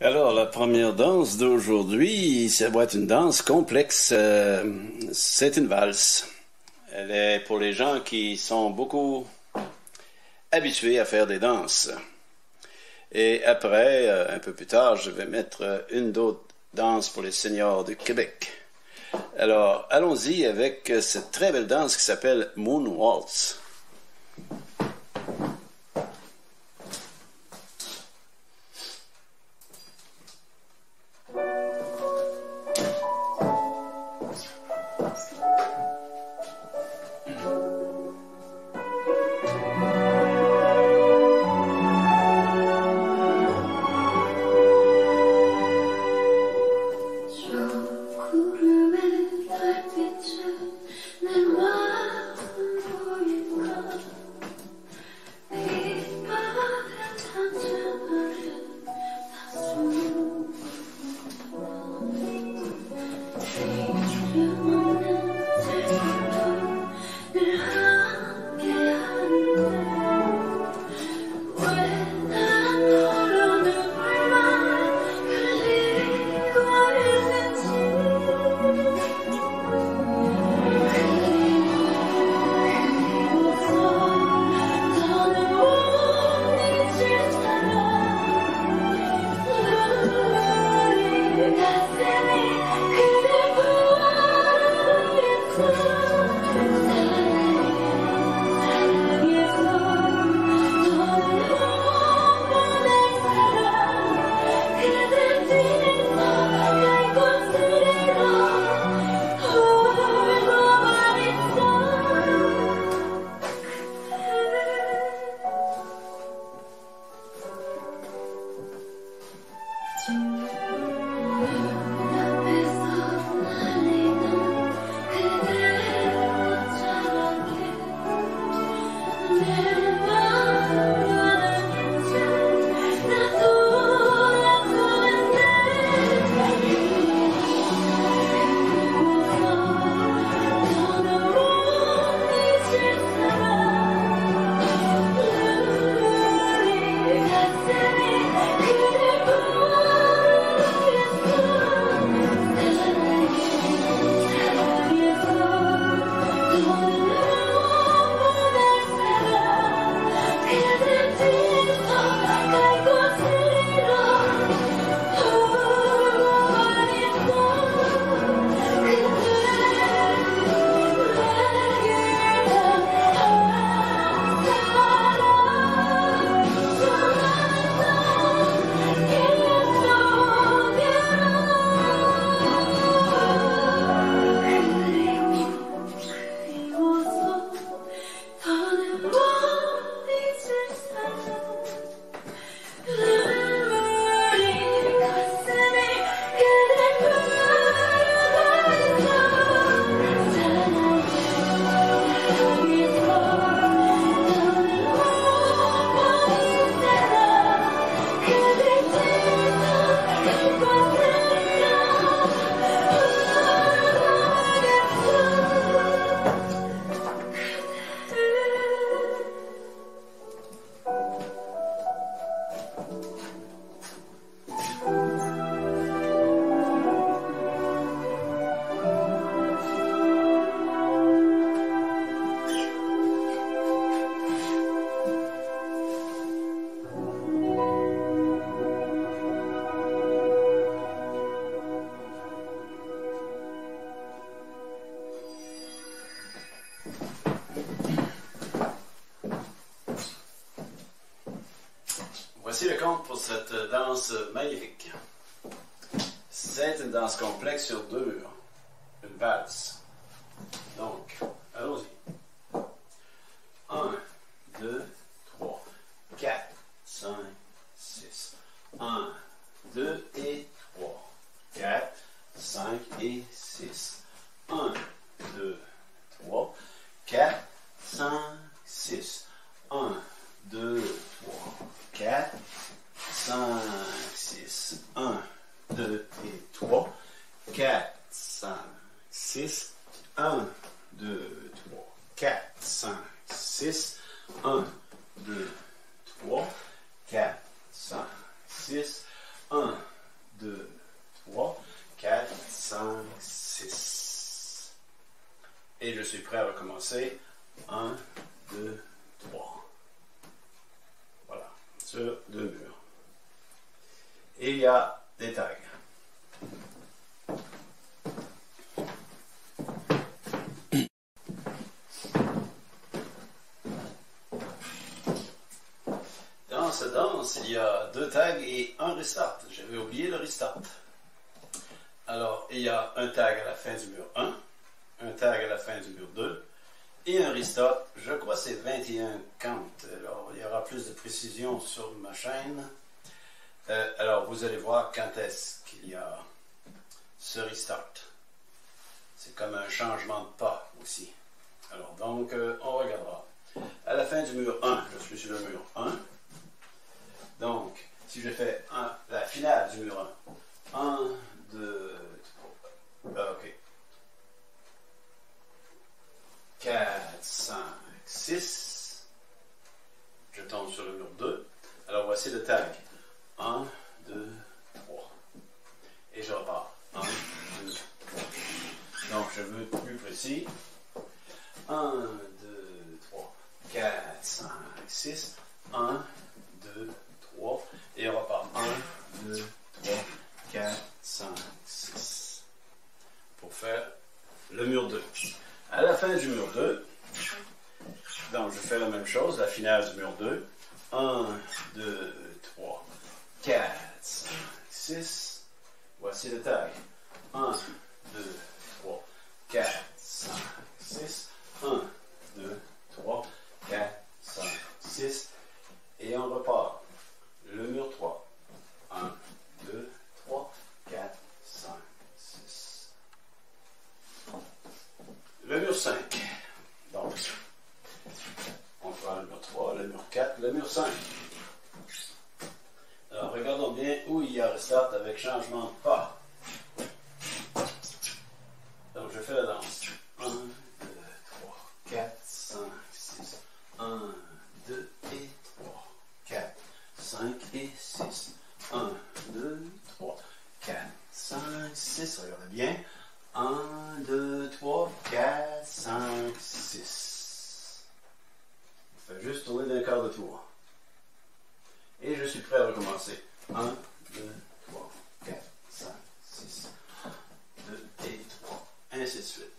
Alors, la première danse d'aujourd'hui, ça va être une danse complexe. Euh, c'est une valse. Elle est pour les gens qui sont beaucoup habitués à faire des danses. Et après, euh, un peu plus tard, je vais mettre une d'autres danse pour les seniors du Québec. Alors, allons-y avec cette très belle danse qui s'appelle Moon Waltz. pour cette danse magnifique. C'est une danse complexe sur deux, une valse. Donc, allons-y. 1, 2, 3, 4, 5, 6. 1, 2 et 3, 4, 5 et 6. 4, 5, 6, 1, 2, 3, 4, 5, 6, 1, 2, 3, 4, 5, 6, 1, 2, 3, 4, 5, 6. Et je suis prêt à recommencer. 1, 2, 3. Voilà, sur deux murs. Et il y a des tags. Il y a deux tags et un restart. J'avais oublié le restart. Alors, il y a un tag à la fin du mur 1, un tag à la fin du mur 2 et un restart. Je crois que c'est 21 count. Alors, il y aura plus de précision sur ma chaîne. Euh, alors, vous allez voir quand est-ce qu'il y a ce restart. C'est comme un changement de pas aussi. Alors, donc, euh, on regardera. À la fin du mur 1, je suis sur le mur 1. Donc, si je fais la finale du mur 1, 1, 2, 3, ok. 4, 5, 6. Je tombe sur le mur 2. Alors voici le tag. 1, 2, 3. Et je repars. 1, 2, 3. Donc je veux plus précis. 1, 2, 3, 4, 5, 6. 1, 2, 3. Et on repart. 1, 2, 3, 4, 5, 6. Pour faire le mur 2. À la fin du mur 2, donc je fais la même chose, la finale du mur 2. 1, 2, 3, 4, 5, 6. Voici le tag. 1, 2, 5. Alors regardons bien où il y a restart avec changement de pas. Donc je fais la danse. 1, 2, 3, 4, 5, 6. 1, 2 et 3, 4, 5 et 6. 1, 2, 3, 4, 5, 6. Regardez bien. 1, 2, 3, 4, 5, 6. On fait juste tourner d'un quart de tour. Et je suis prêt à recommencer. 1, 2, 3, 4, 5, 6, 1, 2 et 3. Ainsi de suite.